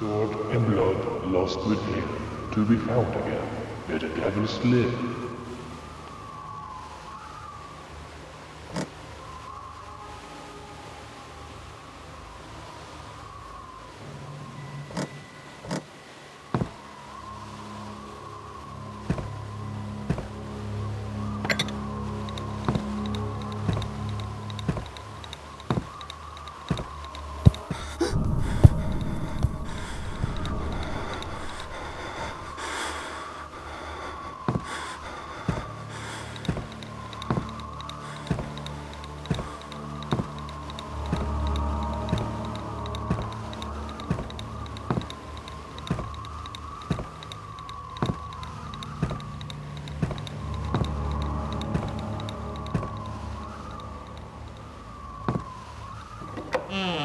Sword and blood lost with him, to be found again, where the devils live. Mm.